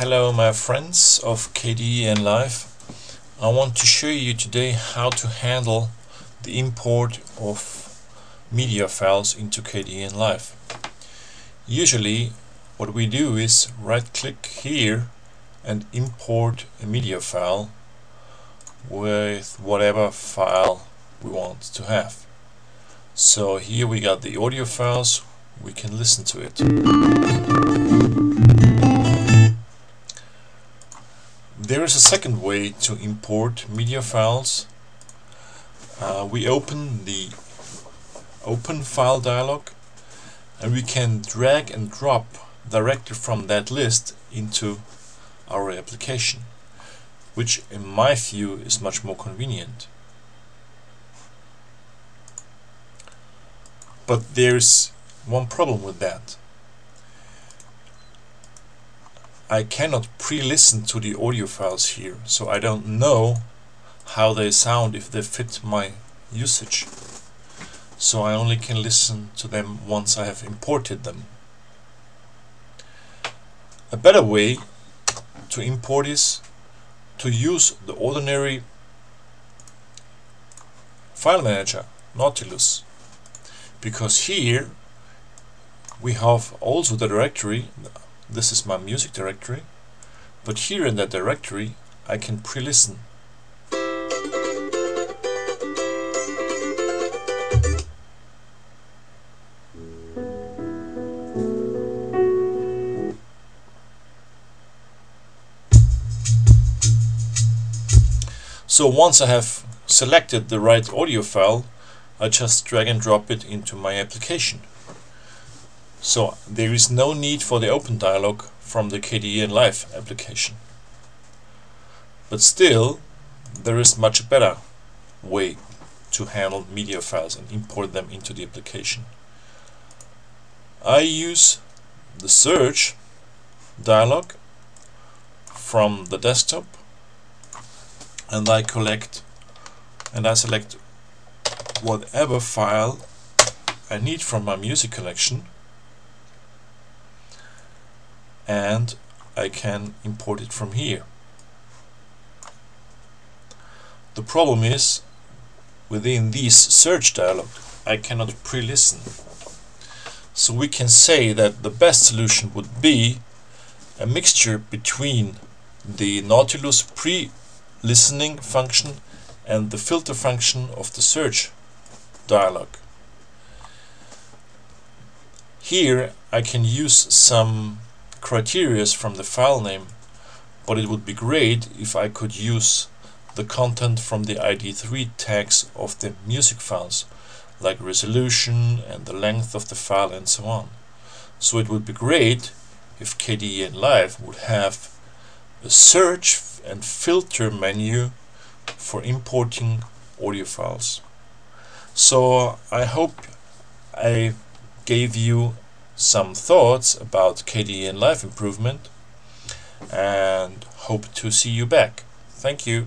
Hello my friends of Kdenlive. I want to show you today how to handle the import of media files into Kdenlive. Usually what we do is right click here and import a media file with whatever file we want to have. So here we got the audio files, we can listen to it. There is a second way to import media files. Uh, we open the open file dialog and we can drag and drop directly from that list into our application which in my view is much more convenient. But there's one problem with that. I cannot pre-listen to the audio files here, so I don't know how they sound if they fit my usage. So I only can listen to them once I have imported them. A better way to import is to use the ordinary file manager, Nautilus. Because here we have also the directory this is my music directory but here in that directory I can pre-listen So once I have selected the right audio file, I just drag and drop it into my application. So there is no need for the open dialog from the Kdenlive application. But still, there is much better way to handle media files and import them into the application. I use the search dialog from the desktop and I collect and I select whatever file I need from my music collection and I can import it from here. The problem is within this search dialog I cannot pre-listen. So we can say that the best solution would be a mixture between the Nautilus pre-listening function and the filter function of the search dialog. Here I can use some criteria from the file name, but it would be great if I could use the content from the ID3 tags of the music files, like resolution and the length of the file and so on. So it would be great if Kdenlive would have a search and filter menu for importing audio files. So I hope I gave you some thoughts about Kdenlive improvement and hope to see you back. Thank you.